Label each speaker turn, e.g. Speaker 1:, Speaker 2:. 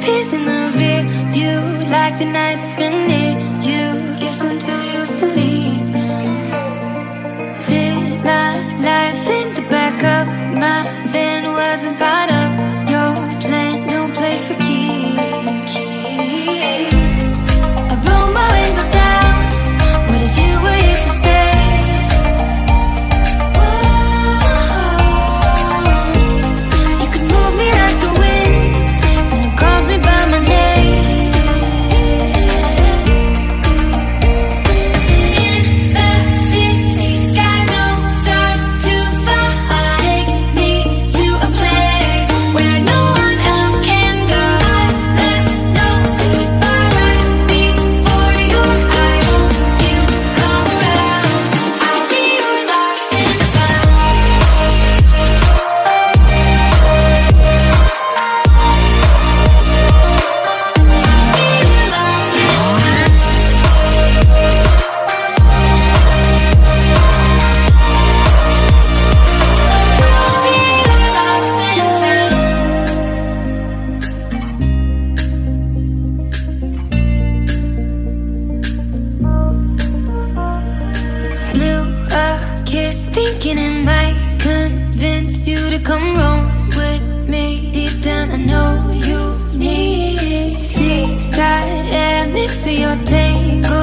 Speaker 1: peace in the rear view, like the night's been near you. Guess I'm too used to leave. Thinking it might convince you to come roam with me. Deep down, I know you need seaside air mixed with your hair.